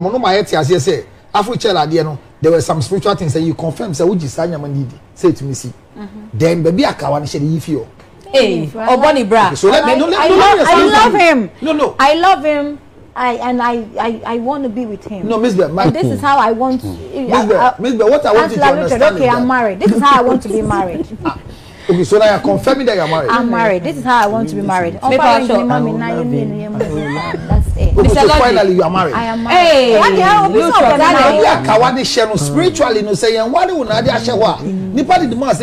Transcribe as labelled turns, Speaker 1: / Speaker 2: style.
Speaker 1: mo no ma yɛ te aseɛ sɛ afro kyɛl adeɛ no there were some spiritual things that you confirm sɛ wogye saa nyama no di sɛ etumi si then baabi akawa no hyɛ de yi fi hɔ.
Speaker 2: Hey, Oboni oh, bra.
Speaker 1: so let me no let
Speaker 3: I,
Speaker 1: me
Speaker 3: love,
Speaker 1: let me
Speaker 3: I love him.
Speaker 1: no no
Speaker 3: I love him. I and I I, I want to be with him.
Speaker 1: no Mzbel my
Speaker 3: this is how I want.
Speaker 1: miss bell Mzbel what i want you to understand
Speaker 3: okay,
Speaker 1: is
Speaker 3: I'm
Speaker 1: that
Speaker 3: married. This is how I want to be married.
Speaker 1: Ah, okay so now you are confirming that you are married.
Speaker 3: I'm married. This is how I want to be married.
Speaker 2: Maybe I should-
Speaker 3: Mommy, now you mean you mean- That's it.
Speaker 1: okay
Speaker 2: Mr.
Speaker 1: so
Speaker 2: Lodi.
Speaker 1: finally you are married.
Speaker 3: I am married.
Speaker 2: Hey,
Speaker 3: What the hell?
Speaker 2: you
Speaker 3: This is
Speaker 2: try
Speaker 3: what
Speaker 2: that
Speaker 3: I'm
Speaker 1: baabi
Speaker 3: married.
Speaker 1: akawa de hyɛ no spiritually no sɛ yɛn wale wo na ade ahyɛ hɔ a nipa de di mu ase